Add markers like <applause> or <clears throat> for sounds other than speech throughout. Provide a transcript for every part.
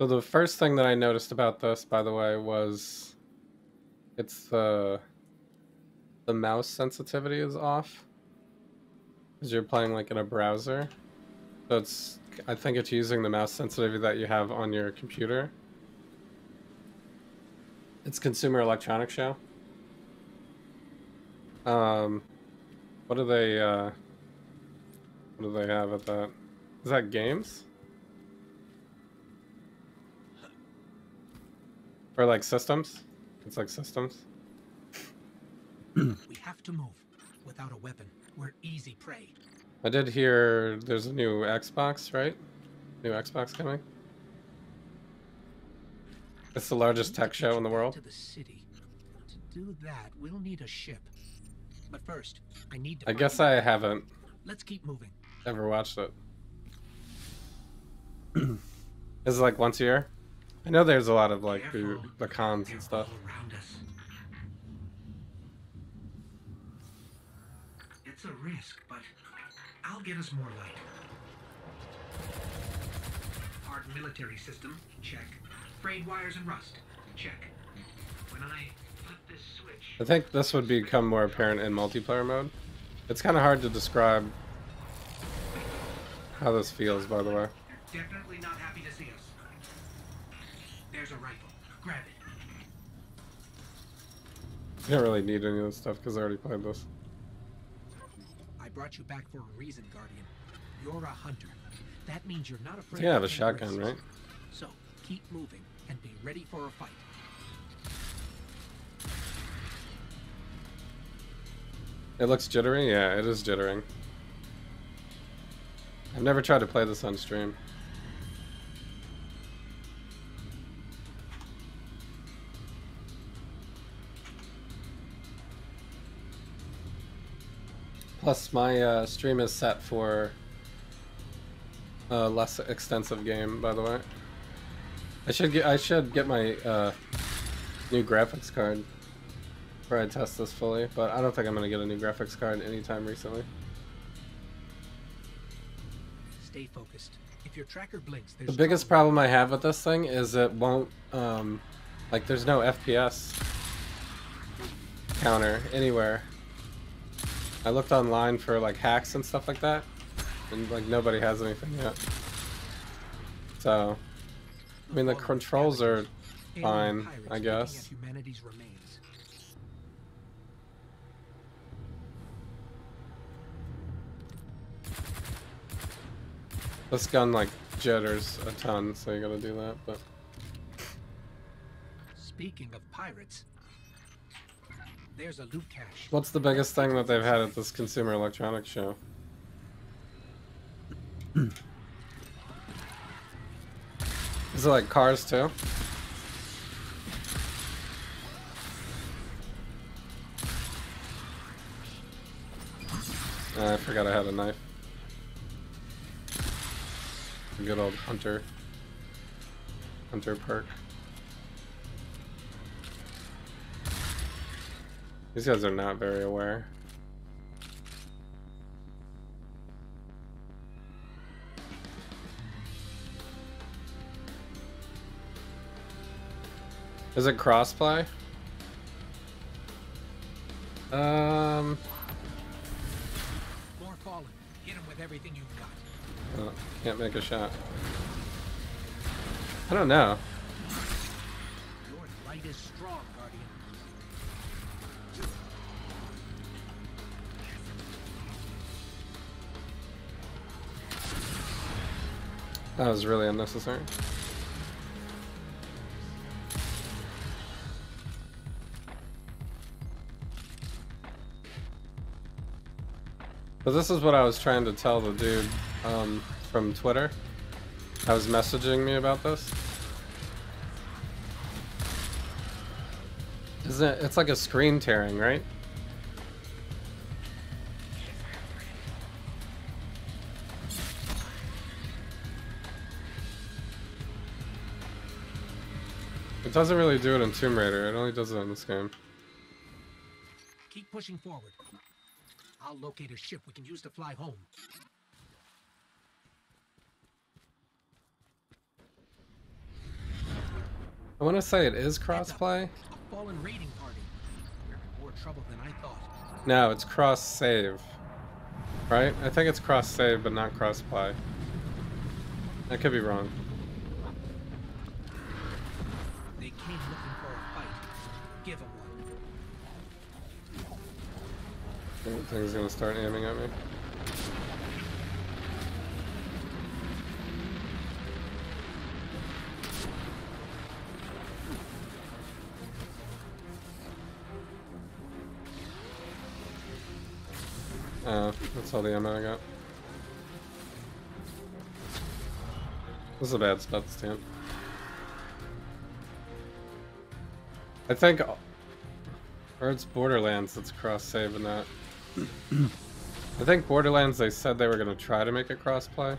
So the first thing that I noticed about this, by the way, was it's the the mouse sensitivity is off because you're playing like in a browser. So it's I think it's using the mouse sensitivity that you have on your computer. It's Consumer Electronics Show. Um, what do they uh, what do they have at that? Is that games? Or like systems? It's like systems. we have to move. Without a weapon, we're easy prey. I did hear there's a new Xbox, right? New Xbox coming. It's the largest tech show in the world. To the city. To do that, we'll need a ship. But first, I need to. I guess. I haven't Let's keep moving. ever watched it. <clears throat> Is it like once a year? I know there's a lot of like the, the cons and stuff. around us. It's a risk, but I'll get us more light. Hard military system, check. Frayed wires and rust, check. When I flip this switch, I think this would become more apparent in multiplayer mode. It's kind of hard to describe how this feels, by the way. definitely not happy to see us. There's a rifle. Grab it. You don't really need any of this stuff because I already played this. I brought you back for a reason, Guardian. You're a hunter. That means you're not I afraid I have a shotgun, right? So keep moving and be ready for a fight. It looks jittery? Yeah, it is jittering. I've never tried to play this on stream. Plus, my uh, stream is set for a less extensive game, by the way. I should get I should get my uh, new graphics card before I test this fully, but I don't think I'm gonna get a new graphics card anytime recently. Stay focused. If your tracker blinks, there's The biggest problem I have with this thing is it won't, um, like, there's no FPS counter anywhere. I looked online for, like, hacks and stuff like that, and, like, nobody has anything yet. So, I mean, the controls are fine, I guess. This gun, like, jitters a ton, so you gotta do that, but... Speaking of pirates, there's a loot cache. What's the biggest thing that they've had at this Consumer Electronics Show? <clears throat> Is it like cars too? Uh, I forgot I had a knife. Good old hunter. Hunter perk. These guys are not very aware. Is it crossplay? Um, More fallen. Hit him with everything you've got. oh, can't make a shot. I don't know. Your light is strong, Guardian. That was really unnecessary. But this is what I was trying to tell the dude um, from Twitter. I was messaging me about this. Isn't it? It's like a screen tearing, right? It doesn't really do it in Tomb Raider. It only does it in this game. Keep pushing forward. I'll locate a ship we can use to fly home. I want to say it is crossplay. Fallen raiding party. We're in more trouble than I thought. No, it's cross save. Right? I think it's cross save, but not cross play. I could be wrong. One. Thing's gonna start aiming at me. Uh, that's all the ammo I got. This is a bad spot to stand. I think, or it's Borderlands that's cross-saving that. I think Borderlands they said they were gonna try to make it crossplay.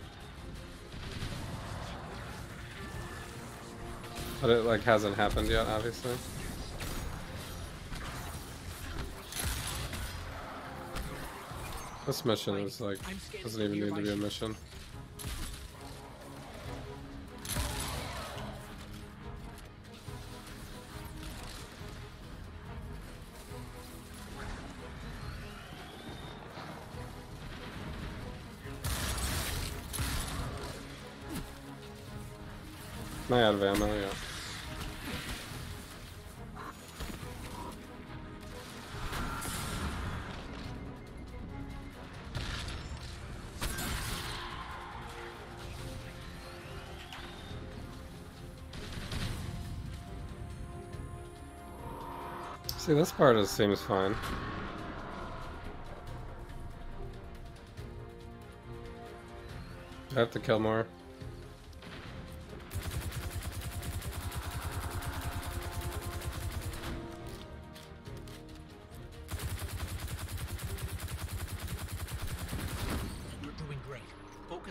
But it like hasn't happened yet, obviously. This mission is like doesn't even need to be a mission. I out of ammo? See, this part is, seems fine. I have to kill more.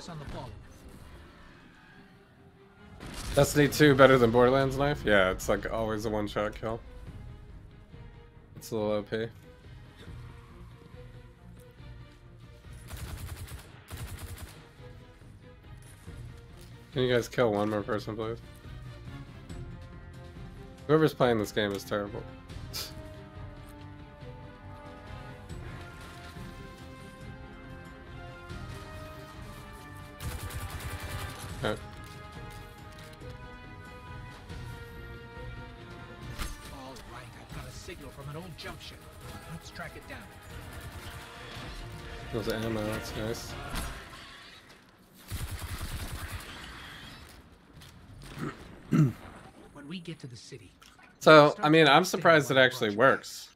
Focus on the ball. Destiny 2 better than Borderlands knife? Yeah, it's like always a one-shot kill. It's a little OP. Can you guys kill one more person, please? Whoever's playing this game is terrible. Alright. All right, I've got a signal from an old jump ship. Let's track it down. There's ammo, that's nice. When we get to the city, So, I mean, I'm surprised it actually works.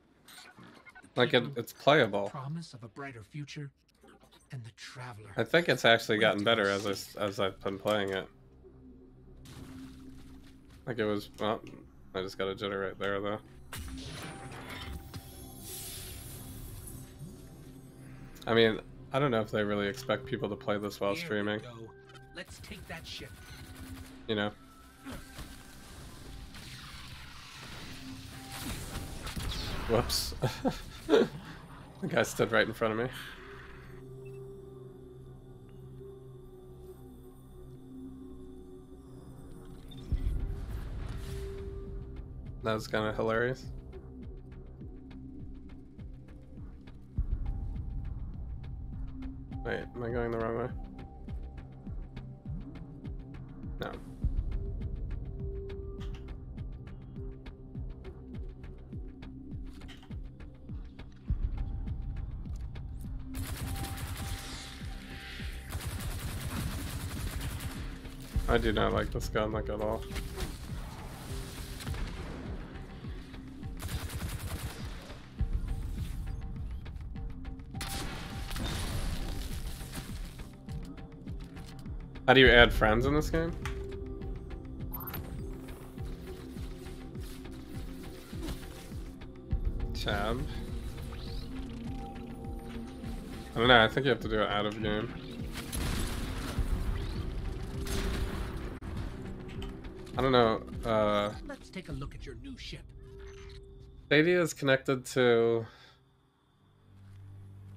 Like, it, it's playable. promise of a brighter future, and the traveler. I think it's actually gotten better as I, as I've been playing it. Like it was, well, I just got a jitter right there though. I mean, I don't know if they really expect people to play this while streaming. Let's take that ship. you know? Whoops. <laughs> the guy stood right in front of me. That was kind of hilarious. Wait, am I going the wrong way? No. I do not like this gun like at all. How do you add friends in this game? Tab. I don't know, I think you have to do it out of game. I don't know, uh, Let's take a look at your new ship. Stadia is connected to